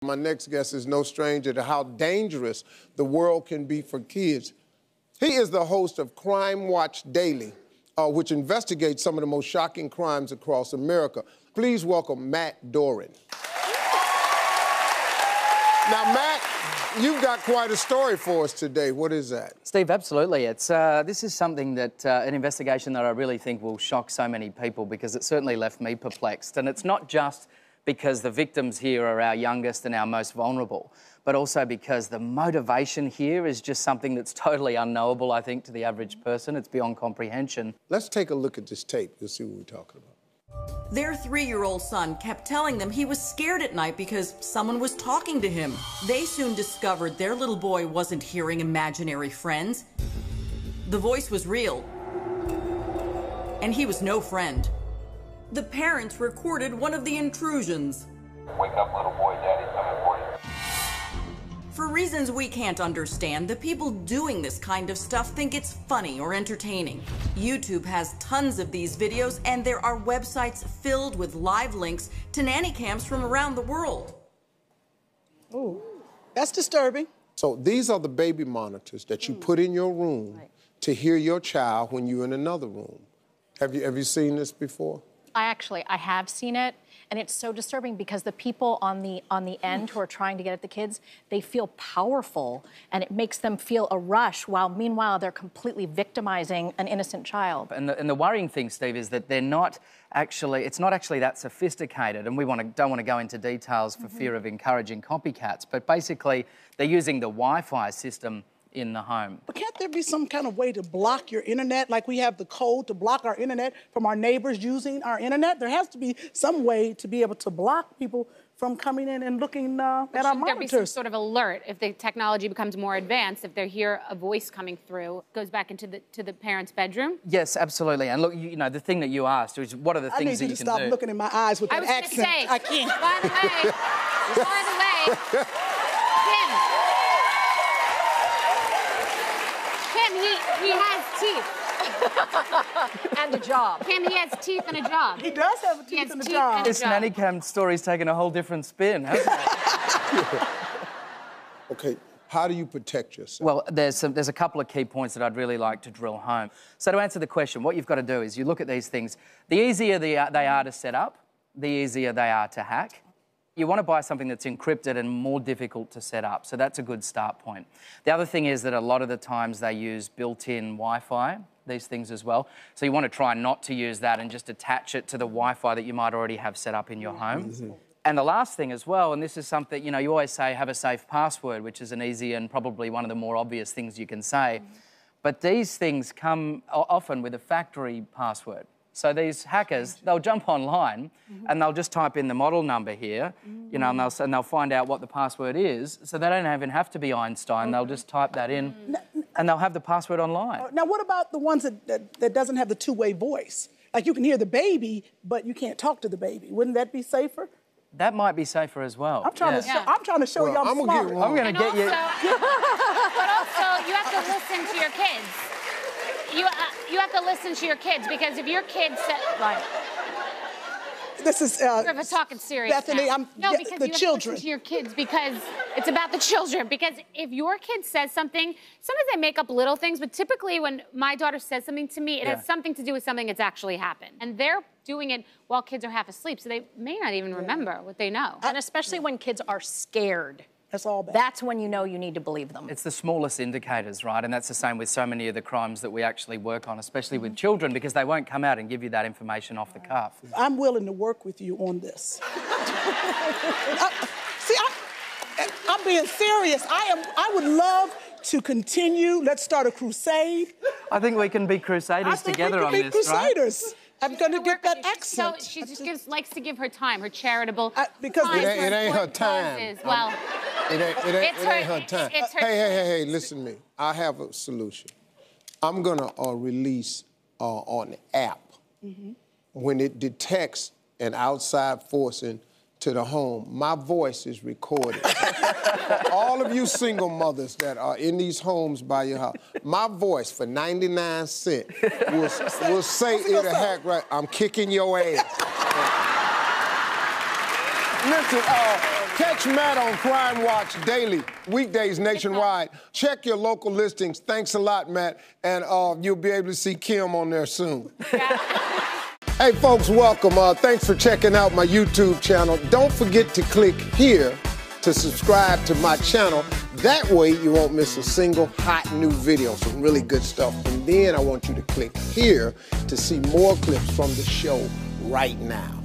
My next guest is no stranger to how dangerous the world can be for kids. He is the host of Crime Watch Daily, uh, which investigates some of the most shocking crimes across America. Please welcome Matt Doran. Now, Matt, you've got quite a story for us today. What is that? Steve, absolutely. It's uh, this is something that uh, an investigation that I really think will shock so many people because it certainly left me perplexed. And it's not just because the victims here are our youngest and our most vulnerable, but also because the motivation here is just something that's totally unknowable, I think, to the average person. It's beyond comprehension. Let's take a look at this tape. You'll see what we're talking about. Their three year old son kept telling them he was scared at night because someone was talking to him. They soon discovered their little boy wasn't hearing imaginary friends. The voice was real, and he was no friend. The parents recorded one of the intrusions. Wake up, little boy, daddy's coming for you. For reasons we can't understand, the people doing this kind of stuff think it's funny or entertaining. YouTube has tons of these videos, and there are websites filled with live links to nanny cams from around the world. Ooh, that's disturbing. So these are the baby monitors that you hmm. put in your room to hear your child when you're in another room. Have you, have you seen this before? I actually I have seen it and it's so disturbing because the people on the on the end who are trying to get at the kids, they feel powerful and it makes them feel a rush while meanwhile they're completely victimizing an innocent child. And the, and the worrying thing, Steve, is that they're not actually, it's not actually that sophisticated. And we want to, don't want to go into details for mm -hmm. fear of encouraging copycats. But basically, they're using the Wi Fi system in the home. But can't there be some kind of way to block your internet? Like we have the code to block our internet from our neighbors using our internet? There has to be some way to be able to block people from coming in and looking uh, at our monitors. there be some sort of alert if the technology becomes more advanced? If they hear a voice coming through, goes back into the to the parent's bedroom? Yes, absolutely. And look, you, you know, the thing that you asked is what are the I things that you, you can do? I need you to stop looking in my eyes with I that accent. Say, I can't. By the way, by the way, Kim. He he has teeth. and a job. Kim, he has teeth and a job. He does have teeth, teeth and a job. This nanny cam story's taken a whole different spin, hasn't it? okay, how do you protect yourself? Well, there's, some, there's a couple of key points that I'd really like to drill home. So to answer the question, what you've got to do is you look at these things. The easier they are, they are to set up, the easier they are to hack. You want to buy something that's encrypted and more difficult to set up. So that's a good start point. The other thing is that a lot of the times they use built-in Wi-Fi, these things as well. So you want to try not to use that and just attach it to the Wi-Fi that you might already have set up in your home. Mm -hmm. And the last thing as well, and this is something, you know, you always say have a safe password, which is an easy and probably one of the more obvious things you can say. Mm -hmm. But these things come often with a factory password. So these hackers, they'll jump online mm -hmm. and they'll just type in the model number here, mm -hmm. you know, and they'll, and they'll find out what the password is. So they don't even have to be Einstein. Okay. They'll just type that in and they'll have the password online. Now, what about the ones that, that, that doesn't have the two-way voice? Like you can hear the baby, but you can't talk to the baby. Wouldn't that be safer? That might be safer as well. I'm trying yeah. to. Show, I'm trying to show well, you I'm, I'm smart. Get I'm going to get also, you. but also, you have to listen to your kids you uh, you have to listen to your kids because if your kids said right. This is uh, we're talking serious. Bethany, now. I'm no because the you children. Have to, to your kids because it's about the children. Because if your kid says something, sometimes they make up little things, but typically when my daughter says something to me, it yeah. has something to do with something that's actually happened, and they're doing it while kids are half asleep, so they may not even remember what they know. And especially when kids are scared. That's all bad. That's when you know you need to believe them. It's the smallest indicators, right? And that's the same with so many of the crimes that we actually work on, especially with children, because they won't come out and give you that information off the cuff. I'm willing to work with you on this. I, see, I, I'm being serious. I am. I would love to continue. Let's start a crusade. I think we can be crusaders together on this, crusaders. right? I'm going to get that accent. So she just gives, likes to give her time, her charitable uh, because time it ain't, it ain't her time. Well, it ain't, it ain't, it ain't her, time. It's her hey, hey, hey, hey, listen to me. I have a solution. I'm going to uh, release uh, on the app mm -hmm. when it detects an outside force in to the home, my voice is recorded. All of you single mothers that are in these homes by your house, my voice for 99 cents will, will say it'll hack right, I'm kicking your ass. Listen, uh, Catch Matt on Crime Watch daily, weekdays nationwide. Check your local listings. Thanks a lot, Matt. And uh, you'll be able to see Kim on there soon. hey, folks, welcome. Uh, thanks for checking out my YouTube channel. Don't forget to click here to subscribe to my channel. That way, you won't miss a single hot new video. Some really good stuff. And then I want you to click here to see more clips from the show right now.